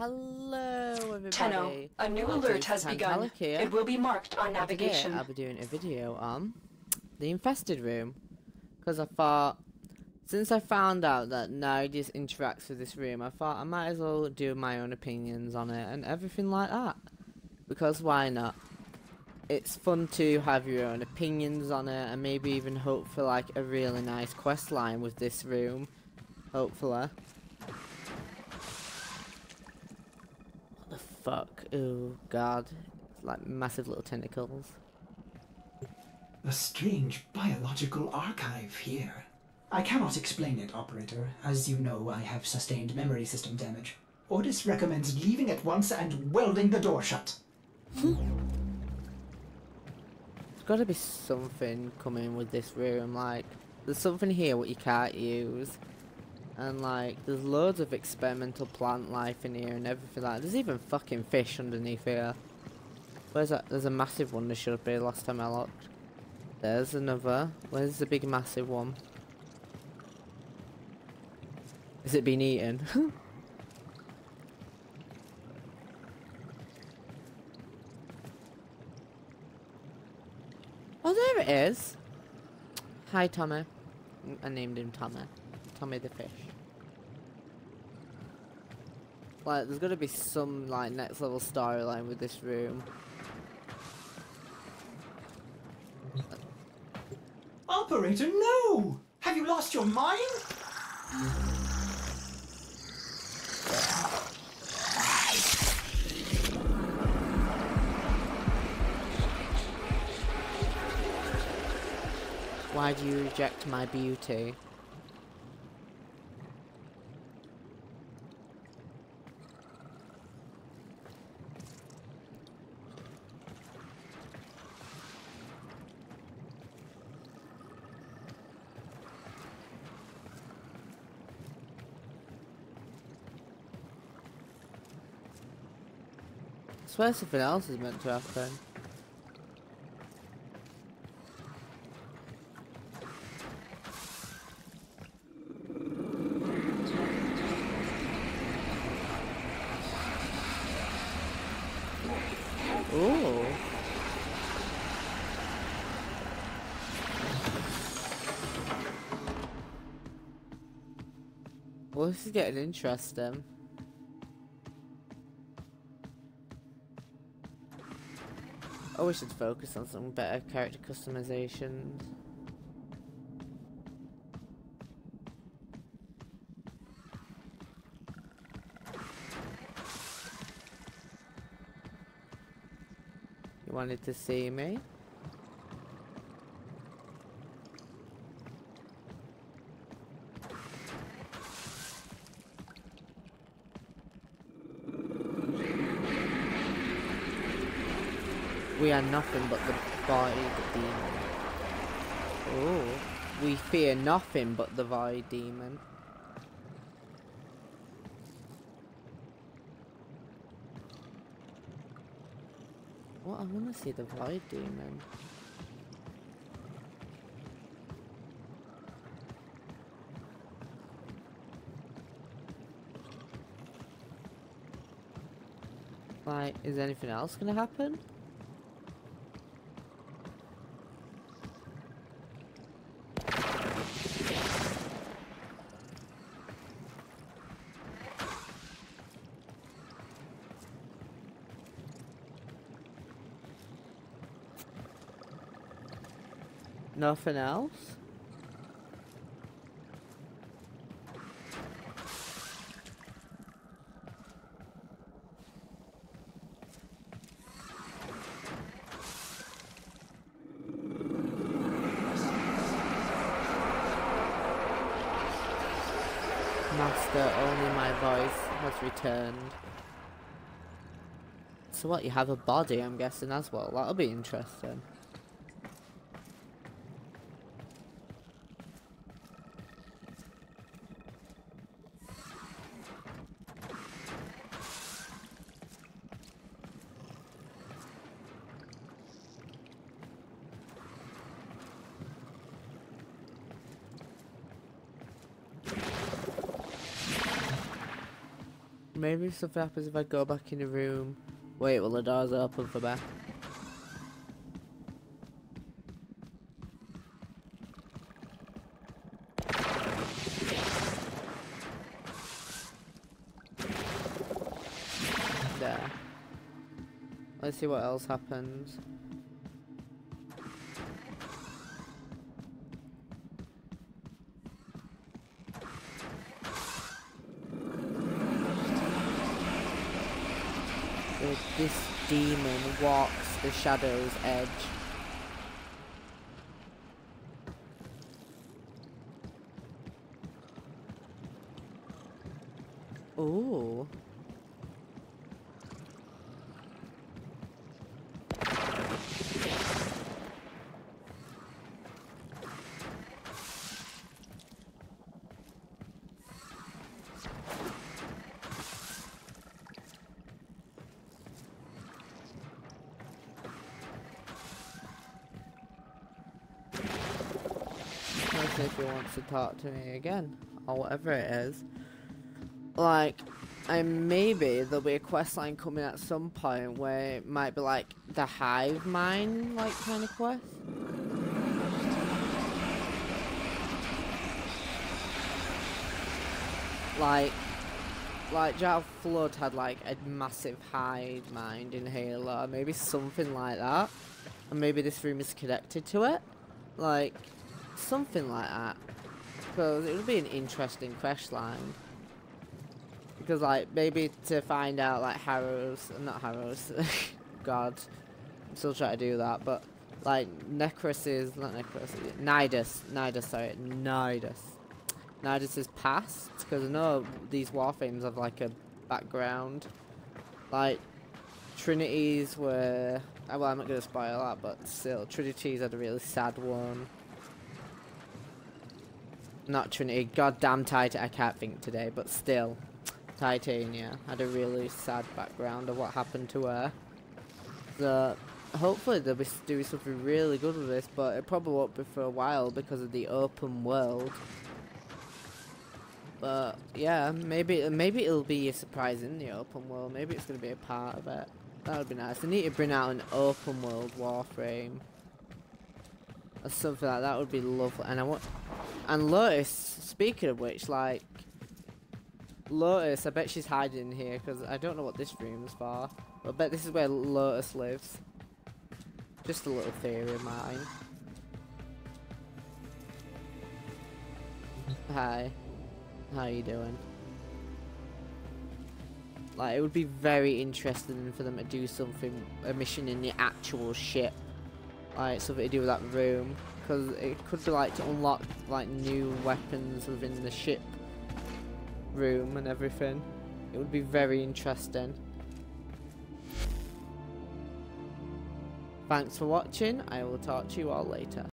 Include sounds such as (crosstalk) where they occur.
Hello, everybody. Tenno, a new alert has begun. Here. It will be marked on And today navigation. I'll be doing a video on the infested room. Because I thought, since I found out that Nardis interacts with this room, I thought I might as well do my own opinions on it and everything like that. Because why not? It's fun to have your own opinions on it and maybe even hope for like a really nice quest line with this room. Hopefully. What the fuck? Oh god. It's like massive little tentacles. A strange biological archive here. I cannot explain it, Operator. As you know, I have sustained memory system damage. Ordis recommends leaving at once and welding the door shut. There's gotta be something coming with this room, like, there's something here what you can't use. And like, there's loads of experimental plant life in here and everything like There's even fucking fish underneath here. Where's that? There's a massive one there should be last time I looked. There's another. Where's the big massive one? Is it been eaten? (laughs) Oh, there it is. Hi, Tommy. Mm, I named him Tommy. Tommy the fish. Like, there's gonna be some, like, next level storyline with this room. Operator, no! Have you lost your mind? Why do you reject my beauty? Swear something else is meant to happen. Ooh. Well, this is getting interesting. Oh, we should focus on some better character customizations. You wanted to see me? We are nothing but the void demon. Oh, we fear nothing but the void demon. What? I want to see the void demon. Like, is anything else gonna happen? Nothing else? Master, only my voice has returned. So what, you have a body I'm guessing as well? That'll be interesting. Maybe something happens if I go back in the room. Wait, well the door's open for me. There. Let's see what else happens. This demon walks the shadow's edge. Ooh. Let's see if he wants to talk to me again, or whatever it is. Like, and maybe there'll be a quest line coming at some point where it might be like the hive mind, like kind of quest. Like, like Jar Flood had like a massive hive mind in Halo, maybe something like that, and maybe this room is connected to it, like something like that. Because it would be an interesting quest line. Because like maybe to find out like Harrows, not Harrows, (laughs) God, I'm still trying to do that, but like Necros is not Necros, Nidus, Nidus, sorry, Nidus. Is past because I know these warframes have like a background. Like Trinities were, well, I'm not gonna spoil that, but still, Trinities had a really sad one. Not Trinity, goddamn Titan, I can't think today, but still. Titania had a really sad background of what happened to her. So, hopefully they'll be doing something really good with this, but it probably won't be for a while because of the open world. But, yeah, maybe maybe it'll be a surprise in the open world. Maybe it's going to be a part of it. That would be nice. They need to bring out an open world Warframe. Or something like that would be lovely. And I want... And Lotus, speaking of which, like... Lotus, I bet she's hiding here because I don't know what this room's for. I bet this is where Lotus lives. Just a little theory of mine. Hi. How you doing? Like, it would be very interesting for them to do something, a mission in the actual ship. Like, something to do with that room. Because it could be like to unlock, like, new weapons within the ship room and everything. It would be very interesting. Thanks for watching. I will talk to you all later.